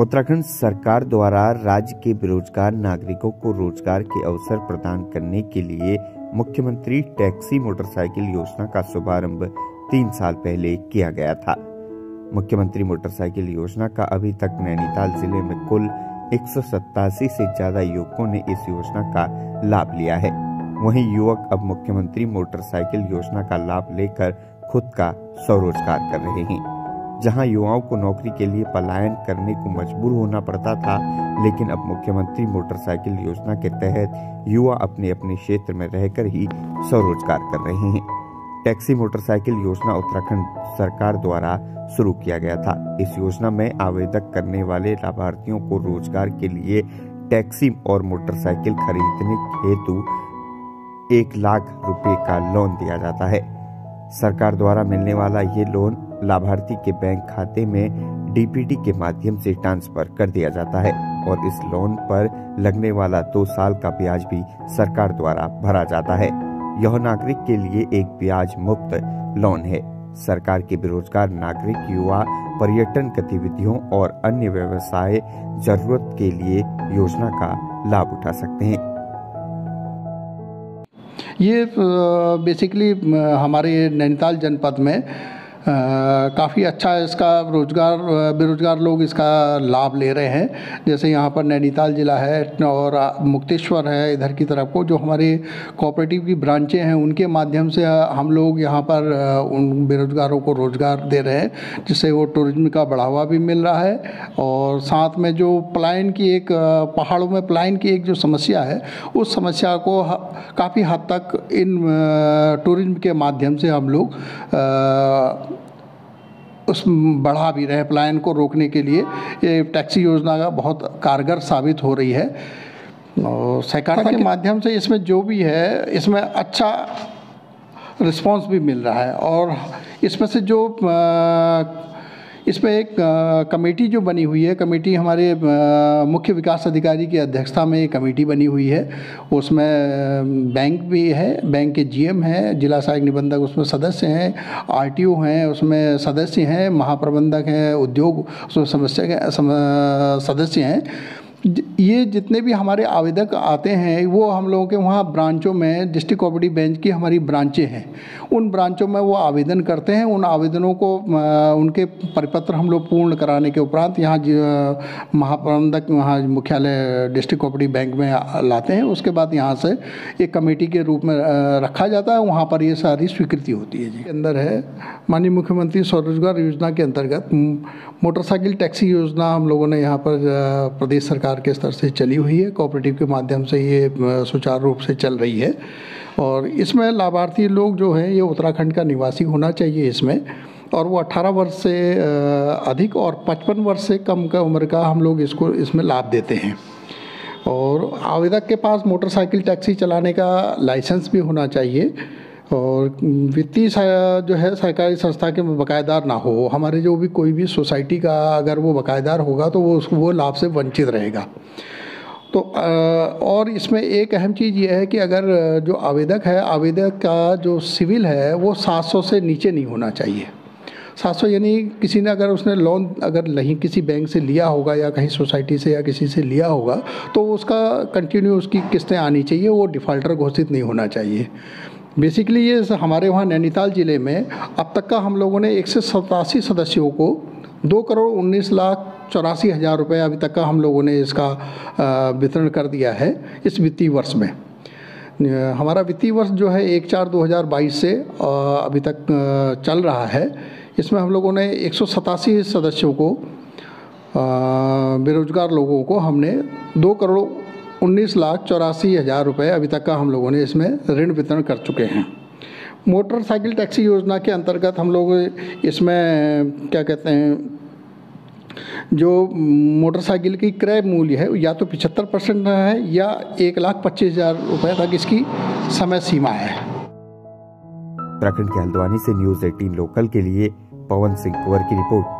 उत्तराखंड सरकार द्वारा राज्य के बेरोजगार नागरिकों को रोज़गार के अवसर प्रदान करने के लिए मुख्यमंत्री टैक्सी मोटरसाइकिल योजना का शुभारंभ तीन साल पहले किया गया था। मुख्यमंत्री मोटरसाइकिल योजना का अभी तक नैनीताल ज़िले में कुल एक से ज़्यादा युवकों ने इस योजना का लाभ लिया है। वहीं युवक अब मुख्यमंत्री मोटरसाइकिल योजना का लाभ लेकर खुद का स्वरोजगार कर रहे हैं। जहाँ युवाओं को नौकरी के लिए पलायन करने को मजबूर होना पड़ता था, लेकिन अब मुख्यमंत्री मोटरसाइकिल योजना के तहत युवा अपने अपने क्षेत्र में रहकर ही स्वरोजगार कर रहे हैं। टैक्सी मोटरसाइकिल योजना उत्तराखंड सरकार द्वारा शुरू किया गया था। इस योजना में आवेदक करने वाले लाभार्थियों को रोज़गार के लिए टैक्सी और मोटरसाइकिल खरीदने हेतु एक लाख रुपए का लोन दिया जाता है। सरकार द्वारा मिलने वाला ये लोन लाभार्थी के बैंक खाते में डीपीडी के माध्यम से ट्रांसफ़र कर दिया जाता है और इस लोन पर लगने वाला दो साल का ब्याज भी सरकार द्वारा भरा जाता है। यह नागरिक के लिए एक ब्याज मुक्त लोन है। सरकार के बेरोजगार नागरिक, युवा, पर्यटन गतिविधियों और अन्य व्यवसाय ज़रूरत के लिए योजना का लाभ उठा सकते हैं। ये बेसिकली हमारे नैनीताल जनपद में काफ़ी अच्छा इसका रोज़गार बेरोज़गार लोग इसका लाभ ले रहे हैं। जैसे यहाँ पर नैनीताल ज़िला है और मुक्तेश्वर है इधर की तरफ़ को, जो हमारे कोऑपरेटिव की ब्रांचें हैं, उनके माध्यम से हम लोग यहाँ पर उन बेरोज़गारों को रोज़गार दे रहे हैं, जिससे वो टूरिज़्म का बढ़ावा भी मिल रहा है। और साथ में जो पलायन की एक पहाड़ों में पलायन की एक जो समस्या है, उस समस्या को काफ़ी हद तक इन टूरिज़्म के माध्यम से हम लोग उस बढ़ा भी रहे पलायन को रोकने के लिए ये टैक्सी योजना का बहुत कारगर साबित हो रही है। और सहकारिता के माध्यम से इसमें जो भी है इसमें अच्छा रिस्पांस भी मिल रहा है। और इसमें से जो इसमें एक कमेटी जो बनी हुई है, कमेटी हमारे मुख्य विकास अधिकारी की अध्यक्षता में एक कमेटी बनी हुई है। उसमें बैंक भी है, बैंक के जीएम हैं, जिला सहायक निबंधक उसमें सदस्य हैं आरटीओ हैं, उसमें सदस्य हैं, महाप्रबंधक हैं, उद्योग, उसमें समस्या सदस्य हैं। ये जितने भी हमारे आवेदक आते हैं, वो हम लोगों के वहाँ ब्रांचों में, डिस्ट्रिक्ट कॉपरेटिव बैंक की हमारी ब्रांचें हैं। उन ब्रांचों में वो आवेदन करते हैं, उन आवेदनों को उनके परिपत्र हम लोग पूर्ण कराने के उपरांत यहाँ महाप्रबंधक, वहाँ मुख्यालय, डिस्ट्रिक्ट कॉपरेटिव बैंक में लाते हैं। उसके बाद यहाँ से एक कमेटी के रूप में रखा जाता है। वहाँ पर ये सारी स्वीकृति होती है जी। अंदर है, माननीय मुख्यमंत्री स्वरोजगार योजना के अंतर्गत मोटरसाइकिल टैक्सी योजना हम लोगों ने यहाँ पर प्रदेश सरकार सरकार के स्तर से चली हुई है कोऑपरेटिव के माध्यम से ये सुचारू रूप से चल रही है। और इसमें लाभार्थी लोग जो हैं, ये उत्तराखंड का निवासी होना चाहिए इसमें। और वो 18 वर्ष से अधिक और 55 वर्ष से कम का उम्र का हम लोग इसको, इसमें लाभ देते हैं। और आवेदक के पास मोटरसाइकिल, टैक्सी चलाने का लाइसेंस भी होना चाहिए। और वित्तीय जो है सरकारी संस्था के बकायदार ना हो। हमारे जो भी कोई भी सोसाइटी का अगर वो बकायदार होगा तो वो उसको वो लाभ से वंचित रहेगा। तो और इसमें एक अहम चीज़ यह है कि अगर, जो आवेदक है, आवेदक का जो सिविल है, वो 700 से नीचे नहीं होना चाहिए। 700 यानी किसी ने अगर उसने लोन अगर नहीं किसी बैंक से लिया होगा या कहीं सोसाइटी से या किसी से लिया होगा तो उसका कंटिन्यू उसकी किस्तें आनी चाहिए, वो डिफ़ॉल्टर घोषित नहीं होना चाहिए। बेसिकली ये हमारे वहाँ नैनीताल ज़िले में अब तक का हम लोगों ने एक सदस्यों को दो करोड़ उन्नीस लाख चौरासी हज़ार रुपये अभी तक का हम लोगों ने इसका वितरण कर दिया है इस वित्तीय वर्ष में। हमारा वित्तीय वर्ष जो है एक चार दो हज़ार बाईस से अभी तक चल रहा है। इसमें हम लोगों ने एक सौ सतासी सदस्यों को बेरोजगार लोगों को हमने दो करोड़ उन्नीस लाख चौरासी हज़ार रुपये अभी तक का हम लोगों ने इसमें ऋण वितरण कर चुके हैं। मोटरसाइकिल टैक्सी योजना के अंतर्गत हम लोग इसमें क्या कहते हैं, जो मोटरसाइकिल की क्रय मूल्य है, या तो पिछहत्तर परसेंट है, या एक लाख पच्चीस हज़ार रुपये तक इसकी समय सीमा है। उत्तराखंड के हल्द्वानी से न्यूज़ एटीन लोकल के लिए पवन सिंह कुंवर की रिपोर्ट।